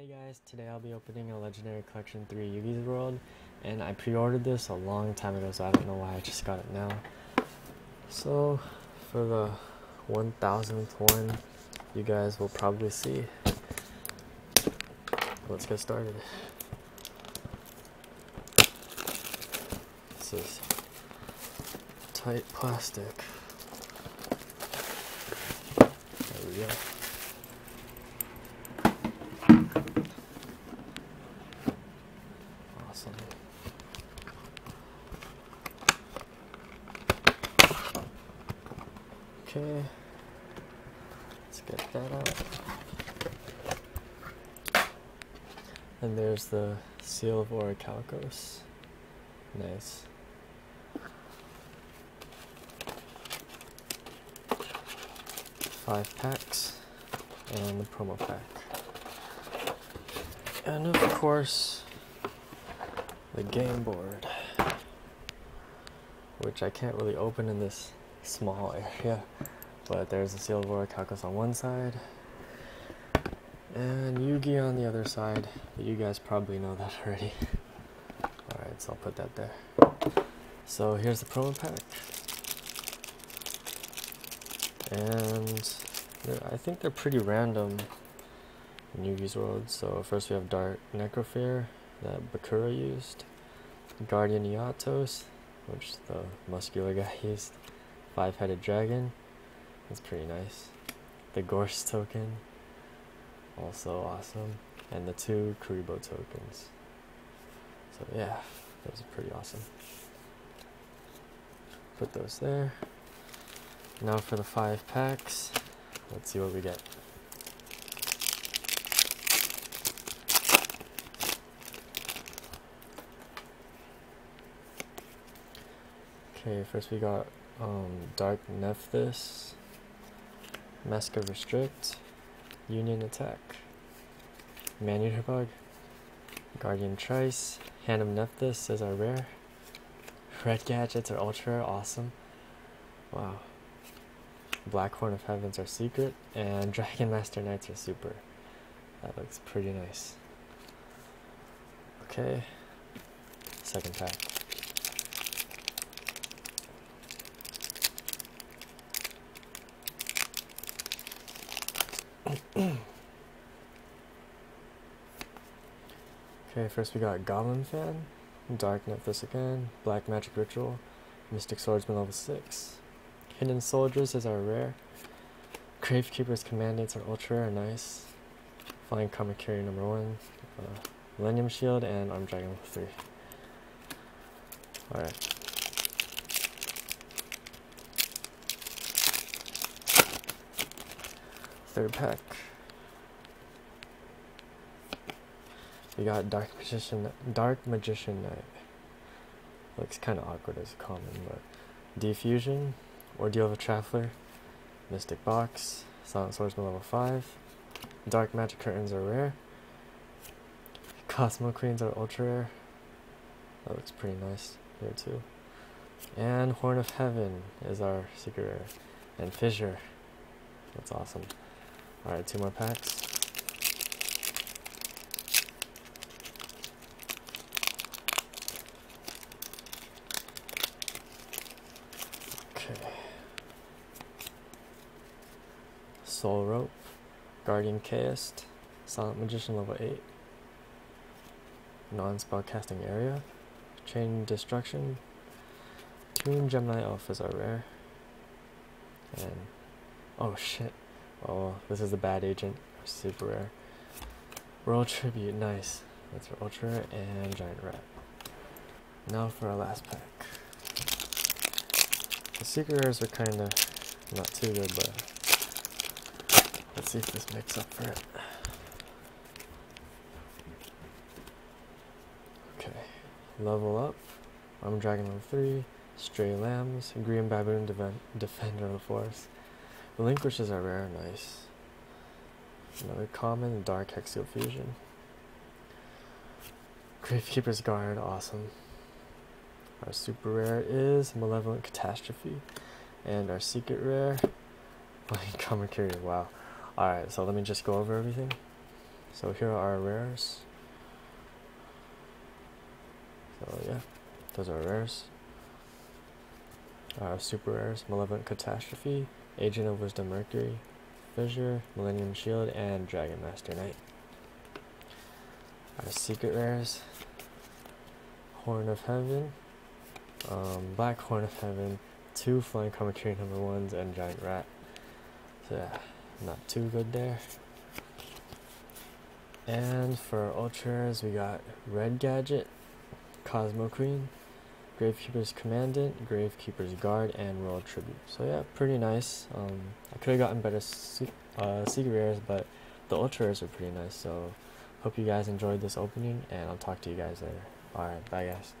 Hey guys, today I'll be opening a Legendary Collection 3 Yugi's World, and I pre-ordered this a long time ago, so I don't know why I just got it now. So, for the 1000th one, you guys will probably see. Let's get started. This is tight plastic. There we go. Awesome. Okay. Let's get that out. And there's the seal of Orichalcos. Nice. Five packs and the promo pack. And of course, the game board, which I can't really open in this small area, but there's a seal of on one side, and Yugi on the other side, but you guys probably know that already. Alright, so I'll put that there. So here's the promo pack. And I think they're pretty random in Yugi's World. So first we have Dark Necrofear that Bakura used. Guardian Eatos, which the muscular guy used. Five-headed dragon. That's pretty nice. The Gorz token. Also awesome. And the two Kuriboh tokens. So yeah, those are pretty awesome. Put those there. Now for the five packs. Let's see what we get. Okay, first we got um, Dark Nephthys, Mask of Restrict, Union Attack, Man Bug, Guardian Trice, Hand of Nephthys is our rare, Red Gadgets are ultra awesome. Wow. Black Horn of Heavens are secret, and Dragon Master Knights are super. That looks pretty nice. Okay, second pack. Okay, first we got Goblin Fan, Dark Nephthys again, Black Magic Ritual, Mystic Swordsman level 6. Hidden Soldiers is our rare. Gravekeeper's Commandants are ultra rare, nice. Flying Kamakiri number 1, uh, Millennium Shield, and Armed Dragon level 3. Alright. Third pack. We got Dark Magician, Dark Magician Knight. Looks kind of awkward as a common, but Defusion, Ordeal of a Traveler, Mystic Box, Silent Swordsman level 5, Dark Magic Curtains are rare, Cosmo Queens are ultra rare. That looks pretty nice here too. And Horn of Heaven is our secret rare, and Fissure. That's awesome. Alright, two more packs. Okay. Soul Rope, Guardian Chaos, Silent Magician level 8, Non Spell Casting Area, Chain Destruction, Toon Gemini is our rare, and oh shit, oh this is the Bad Agent, super rare. Royal Tribute, nice. That's for Ultra and Giant Rat. Now for our last pack. The secret rares are kind of not too good, but let's see if this makes up for it. Okay, level up. Armed Dragon level 3, Stray Lambs, Green Baboon Defender of the Forest. Relinquishes are rare, nice. Another common, Dark Hex-Sealed Fusion. Gravekeeper's Guard, awesome. Our super rare is Malevolent Catastrophe. And our secret rare, Flying Kamakiri. Wow. Alright, so let me just go over everything. So here are our rares. So yeah, those are rares. Our super rares, Malevolent Catastrophe, Agent of Wisdom Mercury, Fissure, Millennium Shield, and Dragon Master Knight. Our secret rares, Horn of Heaven, um, Black Horn of Heaven, two Flying Kamakiri number ones, and Giant Rat. So yeah, not too good there. And for ultras, we got Red Gadget, Cosmo Queen, Gravekeeper's Commandant, Gravekeeper's Guard, and Royal Tribute. So yeah, pretty nice. Um, I could have gotten better uh, secret rares, but the ultra rares are pretty nice. So hope you guys enjoyed this opening, and I'll talk to you guys later. Alright, bye guys.